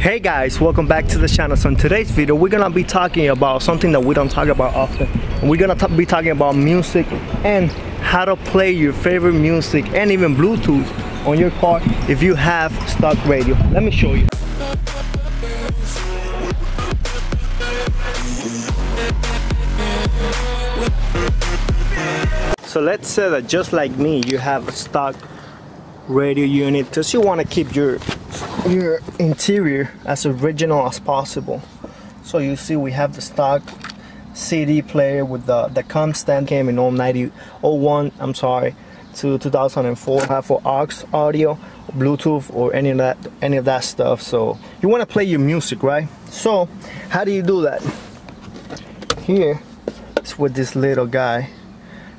Hey guys, welcome back to the channel. So in today's video, we're gonna be talking about something that we don't talk about often. We're gonna be talking about music and how to play your favorite music and even Bluetooth on your car if you have stock radio. Let me show you. So let's say that just like me, you have a stock radio unit because you want to keep your your interior as original as possible. So you see we have the stock CD player with the the com stand came in 090 01 I'm sorry to 2004 have for aux audio bluetooth or any of that any of that stuff. So you want to play your music right? So how do you do that? Here is with this little guy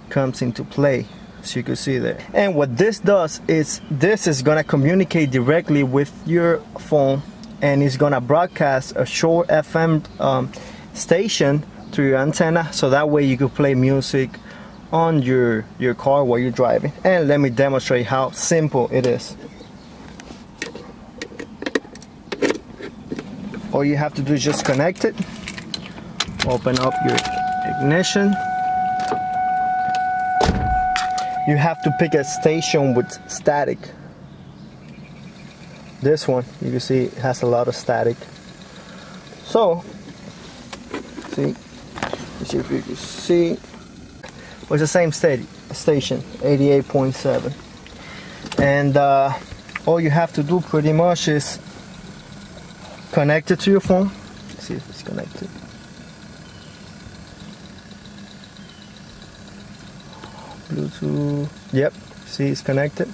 comes into play as you can see there. And what this does is this is gonna communicate directly with your phone and it's gonna broadcast a short FM um, station through your antenna so that way you can play music on your your car while you're driving. And let me demonstrate how simple it is. All you have to do is just connect it open up your ignition you have to pick a station with static. This one you can see it has a lot of static. So see see if you can see. It's the same steady, station 88.7 and uh, all you have to do pretty much is connect it to your phone. Let's see if it's connected Bluetooth. Yep, see it's connected.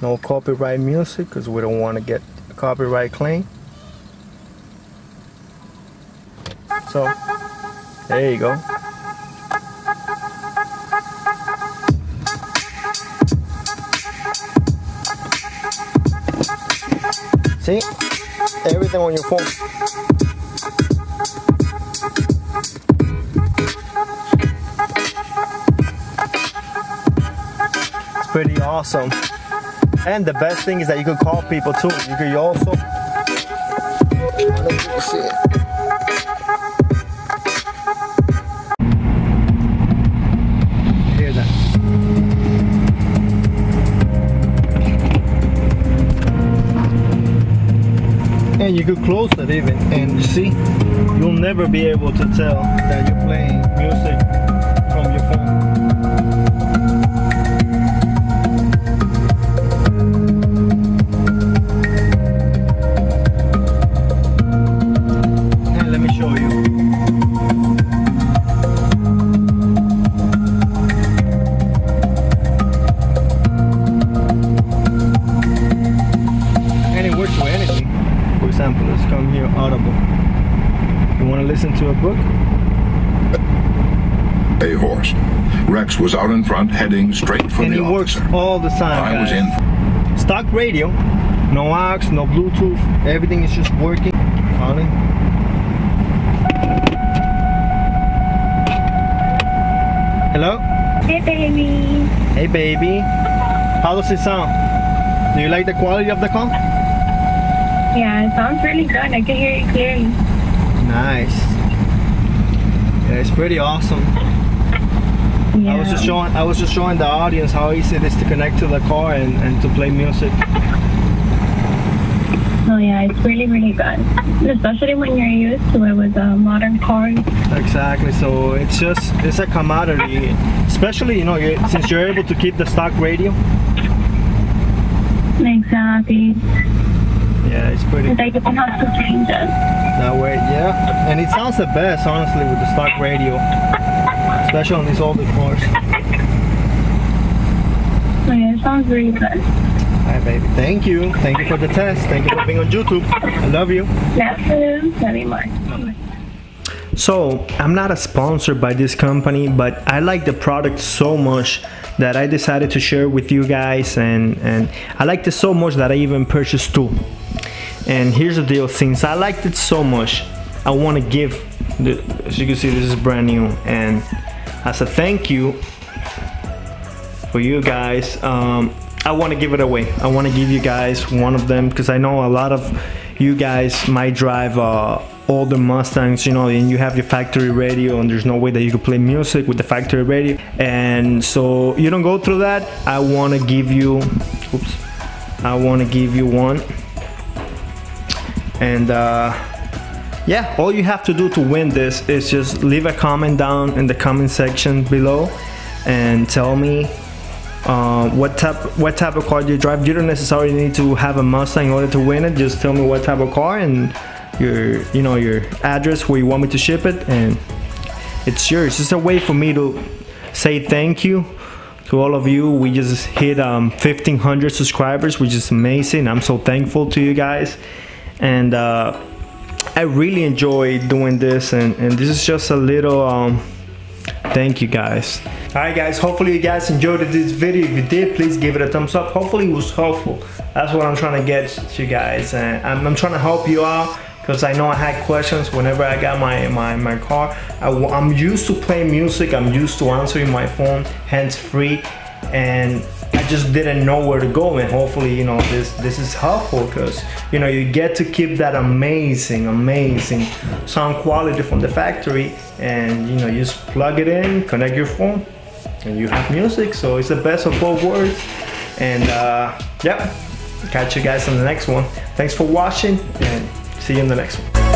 No copyright music because we don't want to get a copyright claim. So, there you go. See? Everything on your phone. Pretty awesome. And the best thing is that you can call people too. You can also. Hear that? And you could close it even, and you see, you'll never be able to tell that you're playing music a horse. Rex was out in front, heading straight for and the it works officer. all the time. I was in. Stock radio, no aux, no Bluetooth, everything is just working. Calling. Hello? Hey, baby. Hey baby. How does it sound? Do you like the quality of the call? Yeah, it sounds really good. I can hear you clearly. Nice. Yeah, it's pretty awesome. Yeah. I was just showing I was just showing the audience how easy it is to connect to the car and, and to play music. Oh, yeah, it's really, really good. Especially when you're used to it with uh, modern cars. Exactly. So it's just it's a commodity, especially you know you since you're able to keep the stock radio. Exactly. Yeah, it's pretty you don't have to change it. that way. Yeah, and it sounds the best honestly with the stock radio, especially on these older cars. So, yeah, it sounds really good. Hi baby. Thank you. Thank you for the test. Thank you for being on YouTube. I love you. Love you very much. So I'm not a sponsor by this company, but I like the product so much that I decided to share with you guys, and and I liked it so much that I even purchased two. And here's the deal: since I liked it so much, I want to give. The, as you can see, this is brand new, and as a thank you for you guys, um, I want to give it away. I want to give you guys one of them because I know a lot of you guys might drive uh, older Mustangs, you know, and you have your factory radio, and there's no way that you can play music with the factory radio. And so you don't go through that. I want to give you, oops, I want to give you one. And uh, yeah, all you have to do to win this is just leave a comment down in the comment section below and tell me uh, what type what type of car you drive. You don't necessarily need to have a Mustang in order to win it. Just tell me what type of car and your you know your address where you want me to ship it, and it's yours. It's a way for me to say thank you to all of you. We just hit um, 1,500 subscribers, which is amazing. I'm so thankful to you guys, and uh, I really enjoy doing this. And, and this is just a little. Um, thank you guys. All right guys hopefully you guys enjoyed this video. If you did please give it a thumbs up. Hopefully it was helpful. That's what i'm trying to get to you guys and i'm, I'm trying to help you out because I know I had questions whenever I got my my, my car. I, am used to playing music. I'm used to answering my phone hands-free and I just didn't know where to go and hopefully you know this this is helpful because you know you get to keep that amazing amazing sound quality from the factory and you know you just plug it in connect your phone and you have music so it's the best of both worlds and uh, yep. Catch you guys on the next one. Thanks for watching and see you in the next one